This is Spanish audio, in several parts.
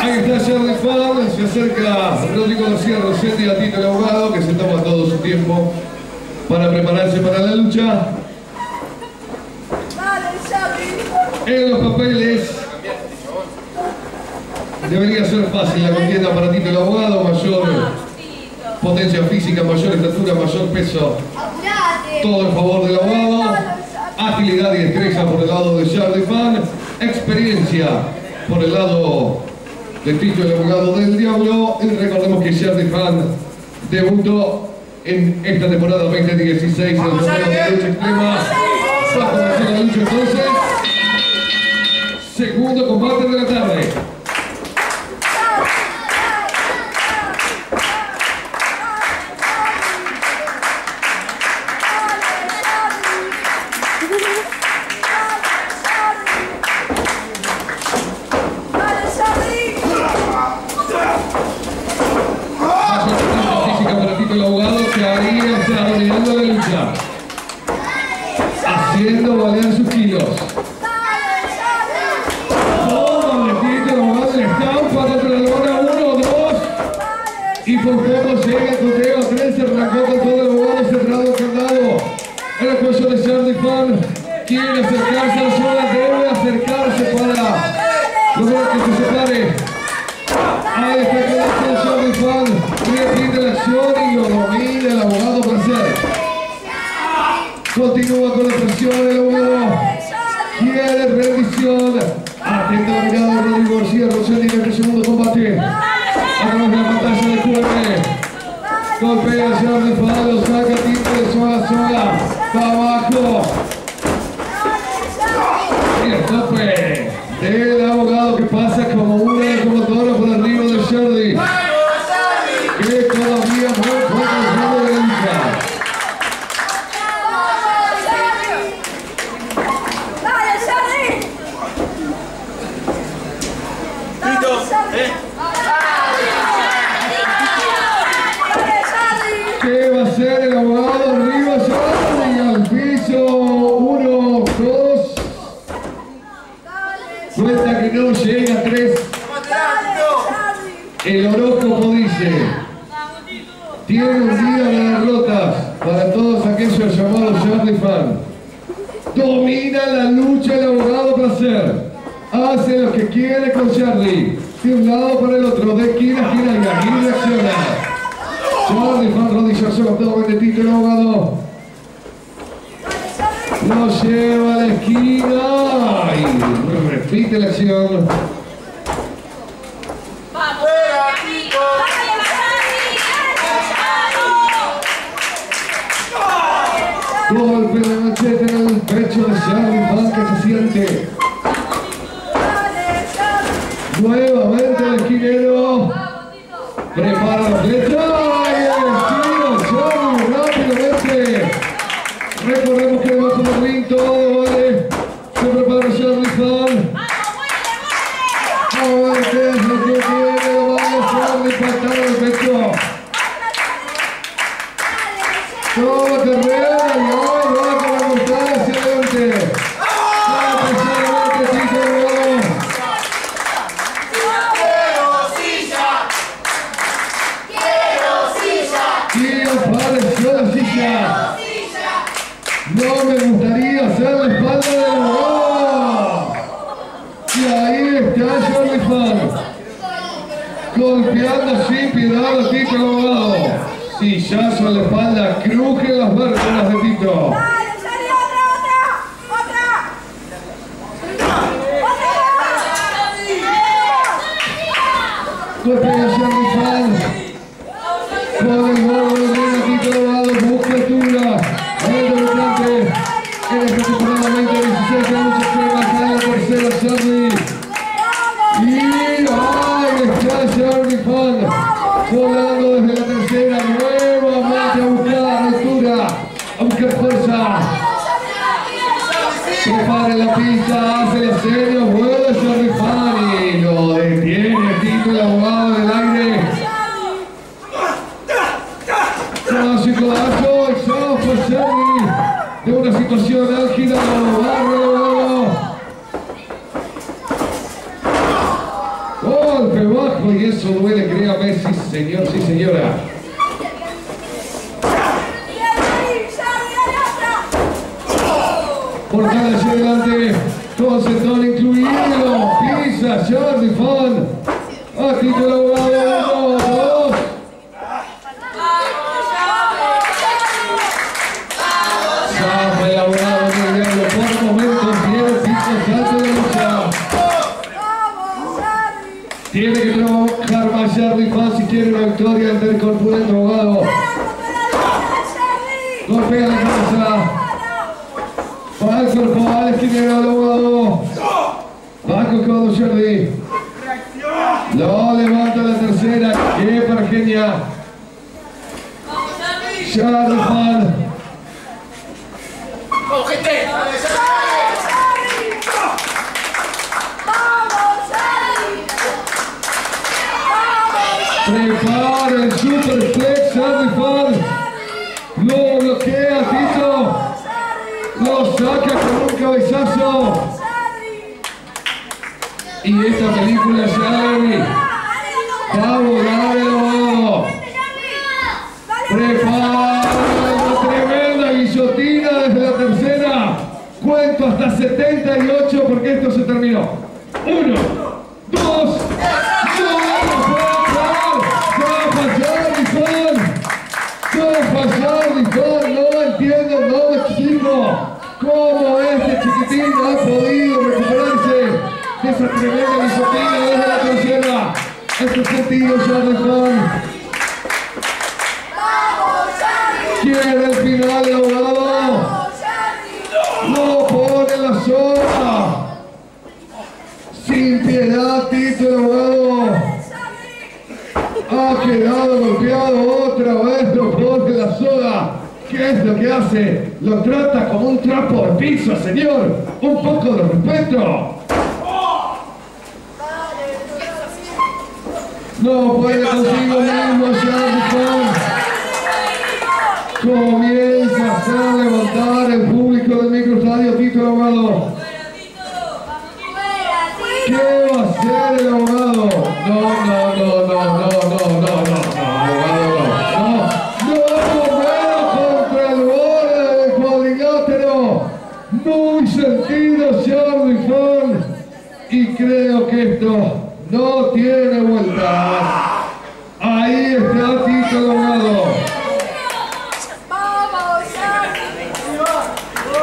Ahí está Charlie Fan, se acerca Rodrigo García a Tito el abogado, que se toma todo su tiempo para prepararse para la lucha. En los papeles debería ser fácil la contienda para Tito el abogado, mayor potencia física, mayor estatura, mayor peso, todo en favor del abogado, agilidad y destreza por el lado de Charlie Fan, experiencia por el lado de Tito el abogado del diablo, y recordemos que Charlie Fan debutó en esta temporada 2016 en el torneo de lucha extrema, bajo la lucha entonces. Segundo combate de la tarde. Haciendo valer sus kilos. Toma, Tito el abogado le estampa contra la lona. Uno, dos. Y por poco llega el conteo. Tres se arrancó con todo el abogado cerrado el candado. El esposo de Charlie Fan quiere acercarse a la zona. Debe acercarse para lograr que se separe. Ahí está quedando Charlie Fan. Repite la acción y lo domina el abogado placer. Continúa con la presión el abogado. Quiere rendición. Atenta mirada de Rodrigo García Roselli en el segundo combate. A través de la pantalla de QR. Golpea a Charlie Fan, lo saca Tito de zona a zona. Va abajo. Y el tope del abogado que pasa como una locomotora por arriba de Charlie. Que todavía no fue cansado de lucha. ¿Qué va a hacer el abogado? Arriba Charlie al piso. Uno, dos. Cuenta que no llega tres. El horóscopo dice, tiene un día de derrotas para todos aquellos llamados Charlie Fan. Domina la lucha el abogado placer. Hace lo que quiere con Charlie. De un lado para el otro, de esquina a esquina y aquí reacciona. Charlie Fan rodillazo con Benedito el abogado. Lo lleva a la esquina y repite la acción. Nuevamente el. Prepara la flecha. ¡Ay, el estilo! Charlie rápidamente. Recordemos que debajo del todo vale. Se prepara Charlie Fan. A ver qué es lo que quiere. Vamos Charlie patada el pecho y ahora va con la montada hacia adelante. Va precisamente Tito Abogado. Golpeando sin piedad a Tito Lobado. Sillazo en la espalda, cruje las vértebras de Tito. Golpea Portal hacia adelante, todo sector incluido, pisa, Jordi Fan, a el abogado, dos. Zafa el abogado del diablo, por momentos tiene salto de lucha. Tiene que trabajar más Jordi Fan si quiere una victoria ante el corpulento abogado. Golpea la cabeza. Marco Pavalski nella Roma 2 Paco con Cerri lo levanta la tercera que para Kenia Sharifan oh, Prepara el superplex Sharifan cabezazo. Y esta película ya va a volar el abogado. Prepara una tremenda guillotina desde la tercera. Cuento hasta 78 porque esto se terminó. Uno, Pone la soga. Sin piedad, Tito abogado. Ha quedado golpeado otra vez, lo pone la soga. ¿Qué es lo que hace? Lo trata como un trapo de piso, señor. Un poco de respeto. No puede consigo mismo micrófono. ¿Qué va a hacer el abogado? No, no, no, no, no, no, no, no, abogado no. No, no contra el borde del cuadrilátero. Muy sentido, señor Bifón. Y creo que esto no tiene vuelta. Ahí está Tito Lomado.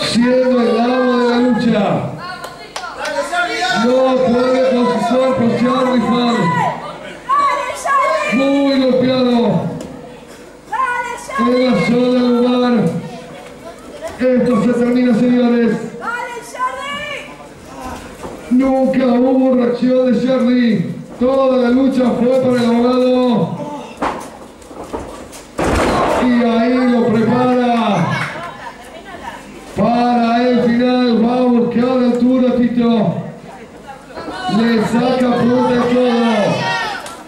Siendo de Charlie. Toda la lucha fue para el abogado. Y ahí lo prepara. Para el final. Va a buscar altura, Tito. Le saca punta el codo.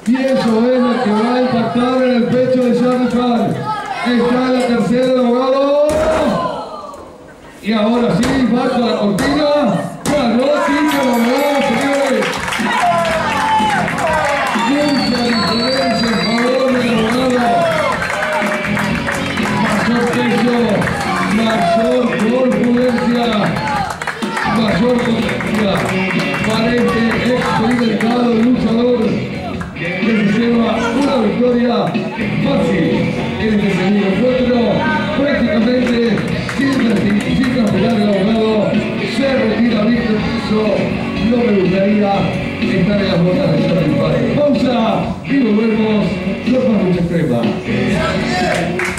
Y eso es lo que va a impactar en el pecho de Charlie Fan. Está la tercera abogado. Y ahora sí, sin cancelar el abogado, se retira Víctor Piso. No me gustaría estar en las botas de Charlie Pausa y volvemos. Los más extrema.